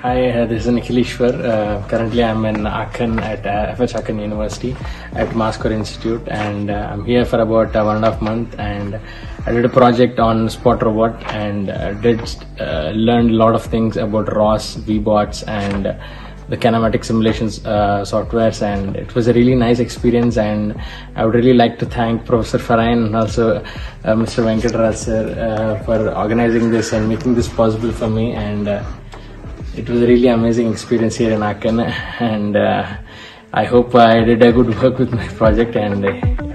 Hi, uh, this is Nikhileswar. Uh, currently, I'm in Aachen at uh, FH Aachen University at MASCOR Institute, and uh, I'm here for about uh, one and a half month. And I did a project on Spot Robot and uh, did uh, learned a lot of things about ROS, Webots, and the kinematic simulations uh, softwares. And it was a really nice experience. And I would really like to thank Professor Ferrein and also uh, Mr. Venkatraj sir uh, for organizing this and making this possible for me. And uh, it was a really amazing experience here in Aachen, and uh, I hope I did a good work with my project, and